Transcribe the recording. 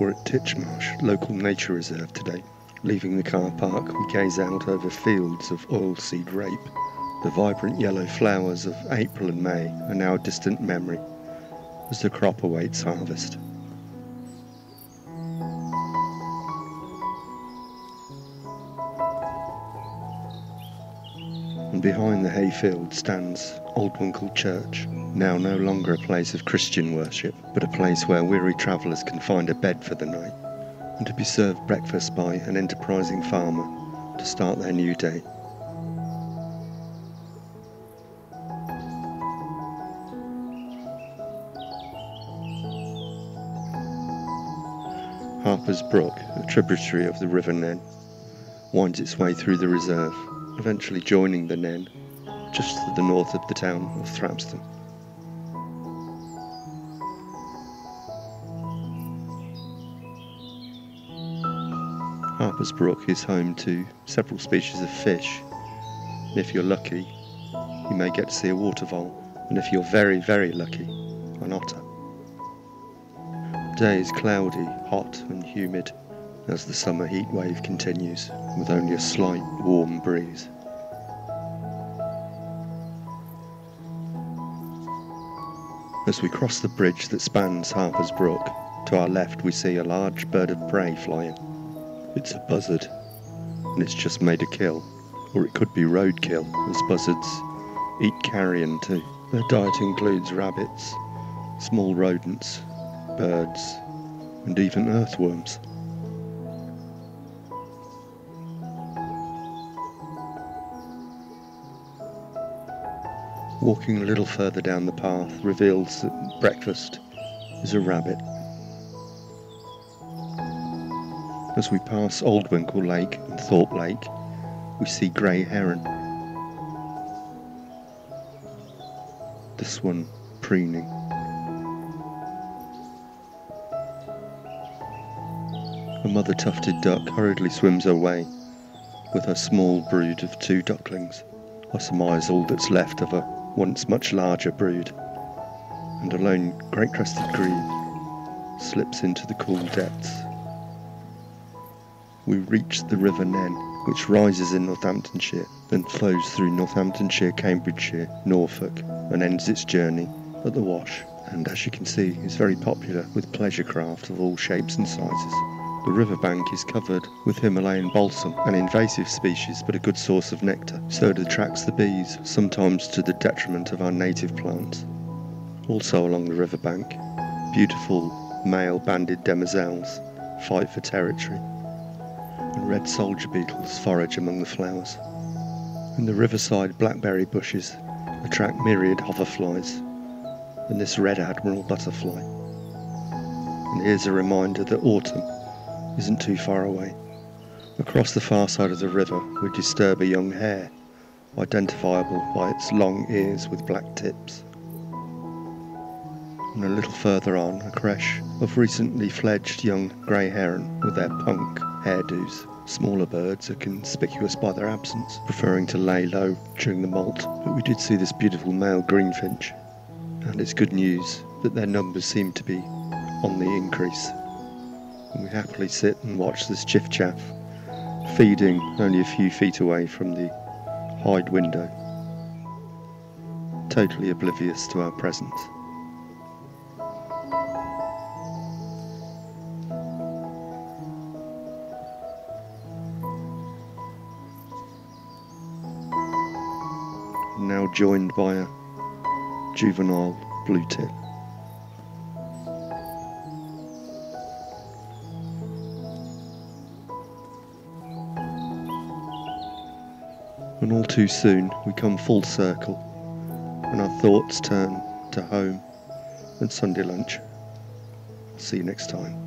We're at Titchmarsh, local nature reserve today. Leaving the car park, we gaze out over fields of oilseed rape. The vibrant yellow flowers of April and May are now a distant memory as the crop awaits harvest. And behind the hayfield stands Aldwincle Church, now no longer a place of Christian worship, but a place where weary travellers can find a bed for the night and to be served breakfast by an enterprising farmer to start their new day. Harper's Brook, a tributary of the River Nen, winds its way through the reserve, eventually joining the Nen just to the north of the town of Thrapston. Harper's Brook is home to several species of fish. And if you're lucky, you may get to see a water vole, and if you're very, very lucky, an otter. The day is cloudy, hot, and humid as the summer heat wave continues, with only a slight warm breeze. As we cross the bridge that spans Harper's Brook, to our left we see a large bird of prey flying. It's a buzzard, and it's just made a kill, or it could be roadkill, as buzzards eat carrion too. Their diet includes rabbits, small rodents, birds, and even earthworms. Walking a little further down the path reveals that breakfast is a rabbit. As we pass Aldwincle Lake and Thorpe Lake, we see grey heron. This one preening. A mother tufted duck hurriedly swims away with her small brood of two ducklings. I surmise all that's left of a once much larger brood, and a lone great crested grebe slips into the cool depths. We reach the River Nen, which rises in Northamptonshire, then flows through Northamptonshire, Cambridgeshire, Norfolk, and ends its journey at the Wash, and as you can see, is very popular with pleasure craft of all shapes and sizes. The riverbank is covered with Himalayan balsam, an invasive species but a good source of nectar, so it attracts the bees, sometimes to the detriment of our native plants. Also along the riverbank, beautiful male banded demoiselles fight for territory, and red soldier beetles forage among the flowers. And the riverside blackberry bushes attract myriad hoverflies, and this red admiral butterfly. And here's a reminder that autumn isn't too far away. Across the far side of the river we disturb a young hare, identifiable by its long ears with black tips. And a little further on, a creche of recently fledged young grey heron with their punk hairdos. Smaller birds are conspicuous by their absence, preferring to lay low during the molt, but we did see this beautiful male greenfinch, and it's good news that their numbers seem to be on the increase and we happily sit and watch this chiff chaff feeding only a few feet away from the hide window, totally oblivious to our presence. Now joined by a juvenile blue tit. And all too soon we come full circle, and our thoughts turn to home and Sunday lunch. See you next time.